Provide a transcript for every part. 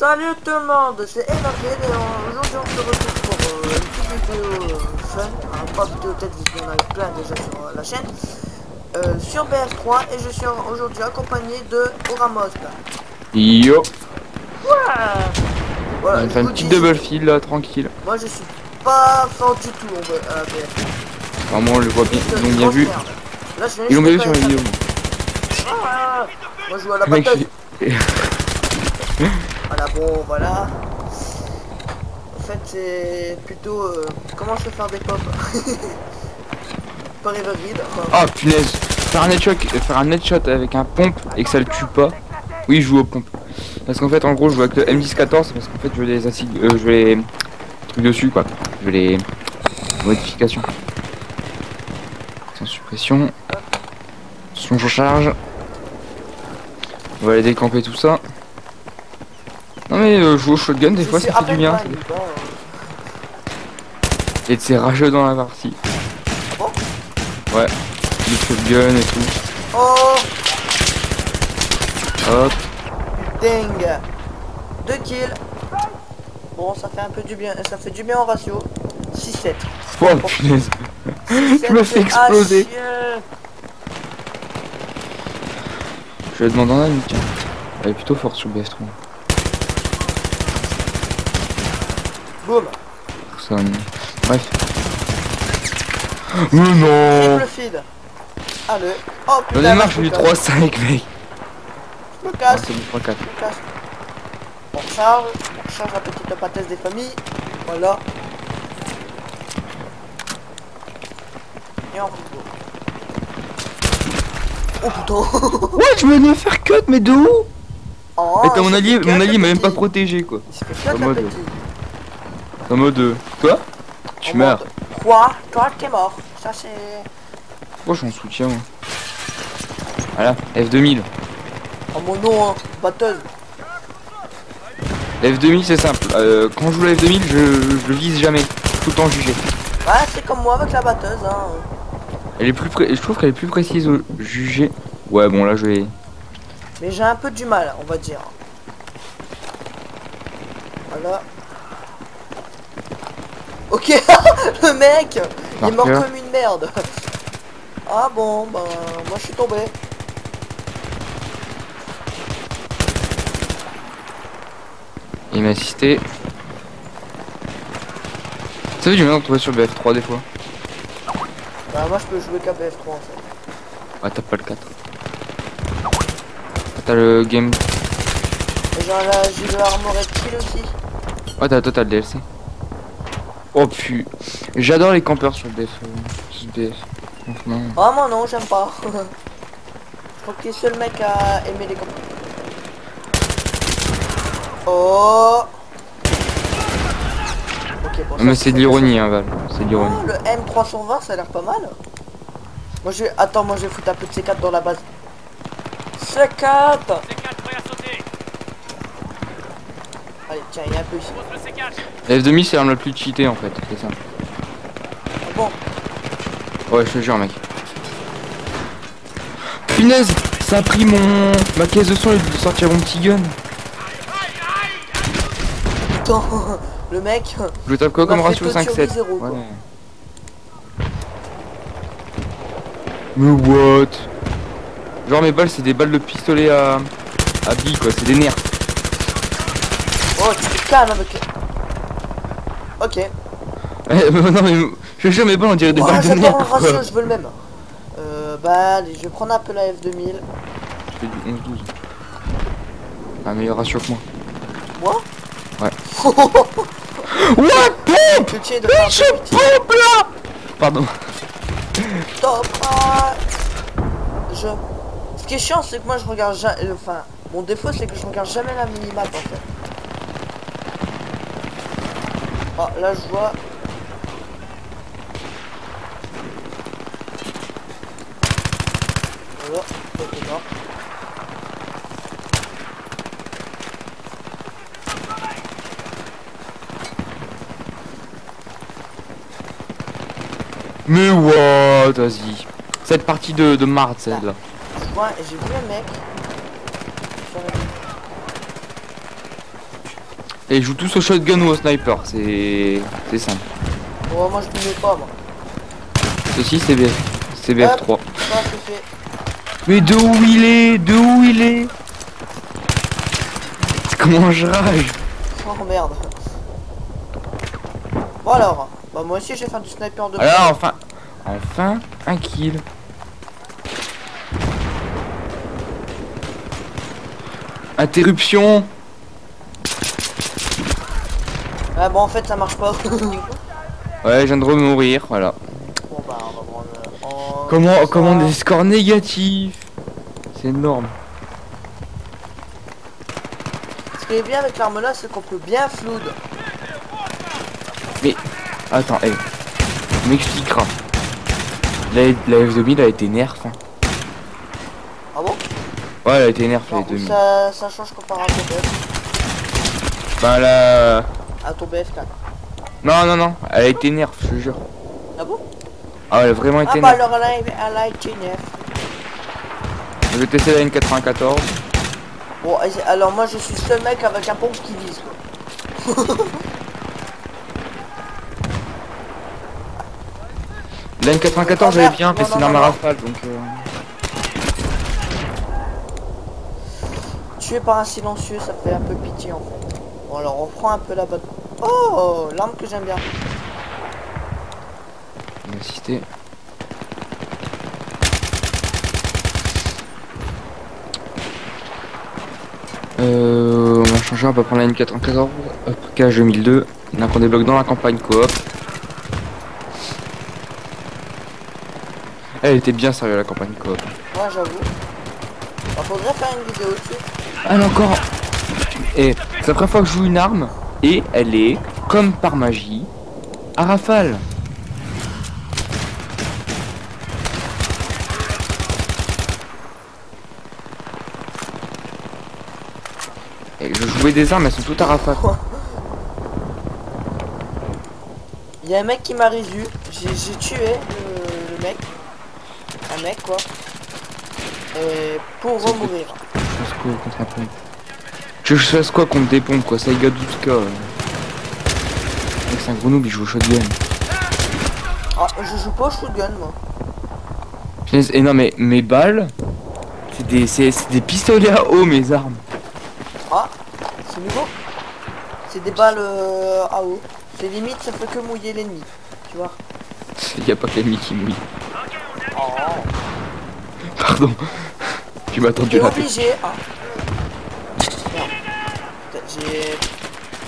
Salut tout le monde, c'est Énervé et aujourd'hui on se retrouve pour euh, une petite vidéo euh, fun, hein, pas vidéo peut-être vu qu'il y en a plein déjà sur euh, la chaîne, euh, sur BF3 et je suis aujourd'hui accompagné de Oramos. là. Yo Voilà, On va je faire une vous petite dis, double file là, tranquille. Moi je suis pas fort du tout en BF. Vraiment, on le voit bien, ils l'ont bien vu. merde. Là, je viens Ils l'ont bien vu juste sur de la faire vidéo. ça. Ah, Moi je joue à la bataille. Voilà, bon, voilà. En fait, c'est plutôt euh, comment se faire des pop? Par Evergreen. Enfin, Ah punaise Faire un headshot, faire un headshot avec un pompe et que ça le tue pas. Oui, je joue aux pompes. Parce qu'en fait, en gros, je joue avec le M1014 parce qu'en fait, je veux les assignes, euh, je veux les trucs dessus quoi. Je veux les modifications. Sans suppression. Son charge. On va aller décamper tout ça. Mais euh, jouer au shotgun des fois ça fait du bien. euh, Et de ces rageux dans la partie. Bon. Ouais. Le shotgun et tout. Oh, Hop. dingue. Deux kills. Bon, ça fait un peu du bien. Ça fait du bien en ratio. 6-7. Oh punaise. 6-7, Je me fais exploser. chier. Je vais demander un ami, tiens. Elle est plutôt forte sur BF3. Boum. Ça, euh, Bref. Oh non Triple feed. Allez. Oh putain. ai marre, je du casse. 3-5 mec. Je me Ah, casse. c'est bon, 3-4. Je me casse. On charge. On charge la petite pâtesse des familles. Voilà. Et on fout Oh putain Ouais, je venais faire cut, mais de où? Oh, t'as il mon allié, mon le m'a même pas protégé quoi. Il s'est fait cut, En le mode- euh, Quoi Tu En meurs. mode, Quoi Toi t'es mort. Ça c'est... Oh, je suis en soutien moi. Voilà, F2000. Oh mon nom hein, batteuse. La F2000 c'est simple. Euh, quand je joue la F2000, je, je vise jamais. Tout le temps jugé. Ouais c'est comme moi avec la batteuse hein. Elle est plus pré- Je trouve qu'elle est plus précise au jugé. Ouais, bon là je vais. Mais j'ai un peu du mal on va dire. Voilà. Ok Le mec Il est mort comme une merde. Ah bon bah moi je suis tombé. Il m'a assisté. Ça fait du bien de trouver sur BF3 des fois. Bah moi je peux jouer qu'à BF3 en fait. Ah, t'as pas le 4. Ah, T'as le game. Et genre là j'ai le armored kill aussi. Ah, t'as toi t'as le DLC. Oh pu. J'adore les campeurs sur BF. euh, BF. Franchement. Ah moi non j'aime pas. je crois que t'es seul mec à aimer les compas. Oh bon Ah, mais c'est de l'ironie, hein, Val. C'est de l'ironie. Oh, le M320 ça a l'air pas mal. Moi je vais... Attends moi je vais foutre un peu de C4 dans la base. C4 C4 prêt à sauter. Allez tiens il y a un peu ici. Pose le C4. La F2000 c'est l'arme la plus cheatée en fait, c'est ça. Ah bon Ouais, je te jure, mec. Punaise Ça a pris mon. ma caisse de son et de sortir mon petit gun. Putain Le mec Je tape quoi comme ratio peu de 5-7 survie, zéro, quoi. Ouais. Mais what? Genre mes balles c'est des balles de pistolet à. à billes quoi, c'est des nerfs. Avec... Ok. Eh, mais non mais je mes balles on dirait des Ouais, balles de quoi. ratio, je veux le même. Euh, bah allez, je vais prendre un peu la F2000. Je fais du 11-12. Un meilleur ratio que moi. Moi? Ouais. What pompe un Je pompe là Pardon. Top. Je... Ce qui est chiant, c'est que moi je regarde jamais... Enfin, mon défaut, c'est que je regarde jamais la minimap en fait. Ah, là je vois... Voilà, ok, mort. Mais what Vas-y. Cette partie de, de marde celle-là. Vois, j'ai vu un mec. Et ils jouent tous au shotgun ou au sniper, c'est c'est simple. Bon, moi je ne pas, moi. Ceci c'est BF, c'est BF3. Ça, c'est fait. Mais de où il est De où il est? Comment je rage? Oh merde. Bon alors, bah moi aussi j'ai fait du sniper de Alors enfin, enfin un kill. Interruption Ah bon en fait ça marche pas. bon Ouais, je viens de remourir, voilà. bah on va prendre... euh, en- Comment, ça. comment des scores négatifs? C'est énorme. Ce qui est bien avec l'arme là c'est qu'on peut bien flood. Attends, eh. Tu m'expliqueras. La, la F2000 a été nerf. hein. Ah bon? Ouais, elle a été nerf la Non, F2000. ça, ça change comparé à BF. Bah la... À ton BF4. Non, non, non. Elle a été nerf, je jure. Ah bon? Ah, elle a vraiment Ah été bah nerf. alors elle a, elle a été. Je vais tester la N94. Bon alors moi je suis ce mec avec un pompe qui vise. La N94, Ah, j'avais bien, mais c'est une arme à rafale, donc... euh, Tué par un silencieux ça fait un peu pitié en fait. Bon alors on prend un peu la bonne. Oh l'arme que j'aime bien. On va assister. Euh, on va changer, on va prendre la N94, hop, KH 2002, donc on débloque dans la campagne coop. Elle était bien sérieuse la campagne coop. Moi j'avoue. Bah, faudrait faire une vidéo dessus. Ah non, encore Et c'est la première fois que je joue une arme, et elle est, comme par magie, à rafale. Et je jouais des armes, elles sont toutes à rafale. Il y a un mec qui m'a résu. J'ai tué le, le mec. Un mec quoi. Et pour remourir. Je quoi contre pompe Je fasse quoi contre des pompes quoi, ça égale 12k. euh. Mec, c'est un noob, il joue au shotgun. Ah je joue pas au shotgun moi. Et non mais mes balles, c'est des, c'est des pistolets à eau mes armes. Ah c'est nouveau. C'est des balles euh, à eau. C'est limite ça fait que mouiller l'ennemi. Tu vois. Il y a pas que l'ennemi qui mouille. Oh. Pardon. Tu m'as T'es tendu tête. obligé. Ah.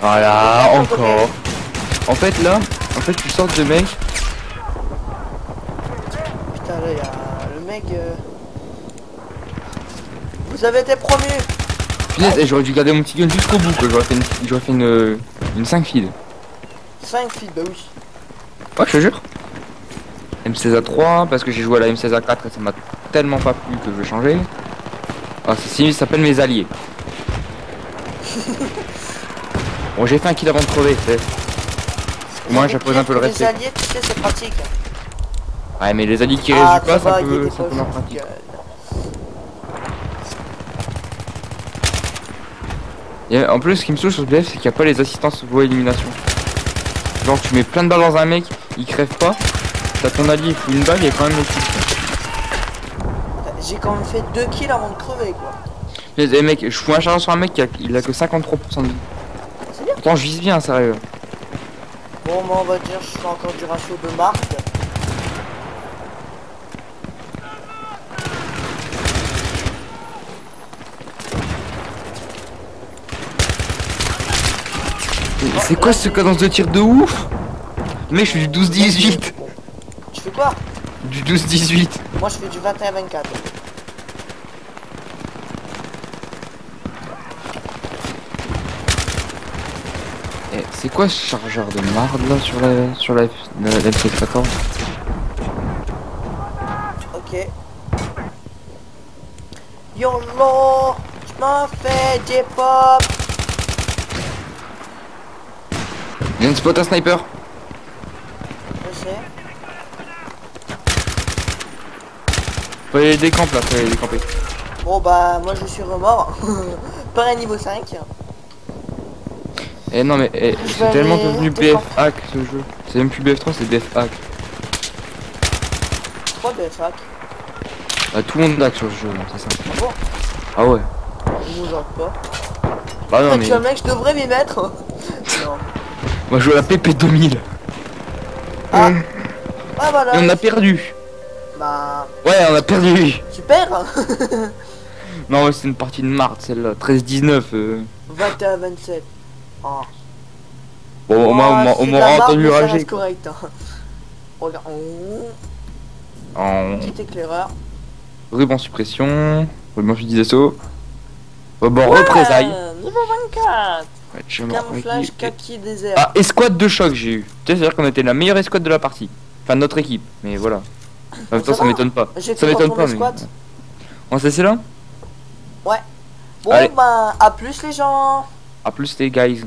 Voilà, encore. En fait là, en fait tu sors de mec. Putain là y a le mec. euh, Vous avez été promu. Punaise, et j'aurais dû garder mon petit gun jusqu'au bout quoi. J'aurais fait une, j'aurais fait une, une 5 feed. 5 feet, bah oui. Ouais, je te jure. M16 A3 parce que j'ai joué à la M16 A4 et ça m'a tellement pas plu que je vais changer. Ah, ça, ça s'appelle mes alliés. Bon, j'ai fait un kill avant de crever. c'est- Au moins, j'impose un peu le Les respect. alliés, tu sais, c'est pratique. Ouais, mais les alliés qui Ah, résultent pas, ça peut, ça peut pratique. Et en plus, ce qui me saoule sur ce BF, c'est qu'il n'y a pas les assistances voie élimination. Genre, tu mets plein de balles dans un mec, il crève pas. T'as ton allié, il fout une balle, il y a quand même les kills. J'ai quand même fait 2 kills avant de crever, quoi. Les les mecs, je fous un chargeur sur un mec qui a, il a que 53% de vie. C'est bien. Pourtant, je vise bien, sérieux. Bon, moi, on va dire, je fais encore du ratio de marque. C'est quoi ce cadence de tir de ouf? Mec, je fais du 12-18. Tu fais quoi? Du 12-18. Moi, je fais du 21-24. C'est quoi ce chargeur de marde là sur la sur la, la, la M714 Ok. YOLO Je m'en fais des pop a une spot un sniper. Je sais. Faut aller décamper là, faut aller les décamper. Bon, bah, moi, je suis remort. Par un niveau 5. Eh non mais eh, c'est tellement devenu. BF hack ce jeu. C'est même plus BF3, c'est BF hack. 3 BFAC. Bah, tout le monde hack sur ce jeu, c'est ça. Ah bon? Ah ouais. Je vous pas. Bah non mais tu vois, mec, je devrais m'y mettre. non. moi je joue à la PP 2000 Ah. Ah, voilà. et on a perdu. Bah, Ouais, on a perdu. super. Non, ouais, c'est une partie de marde celle-là. 13-19. euh. 21 à 27. Oh. Bon, au moins, la on a marde, entendu rager. correct. hein. Regarde. Oh, En petit éclaireur. ruban suppression, ruban fusil d'assaut. Ruban Ouais, représailles. Niveau 24. Ouais, Camouflage kaki désert. Ah, escouade de choc j'ai eu. Tu sais, c'est-à-dire qu'on était la meilleure escouade de la partie. Enfin, de notre équipe, mais voilà. En même temps, Ça ça m'étonne pas. Ça m'étonne pas, mais. On sait c'est là? Bon, Allez. bah, à plus les gens. A plus les guys.